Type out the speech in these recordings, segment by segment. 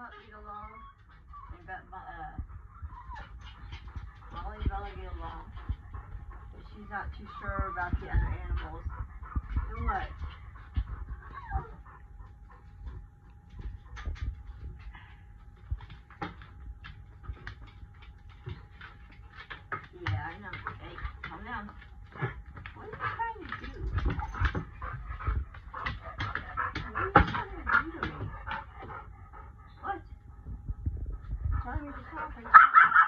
pup get along. They've got my, uh, Molly and get along. But she's not too sure about the other animals. Do what? Yeah, I know. Hey, calm down. mountain.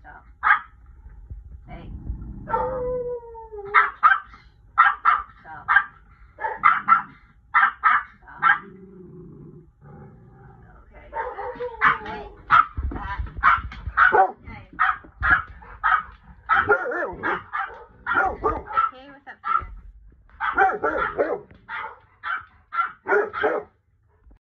Stop. Hey. Um,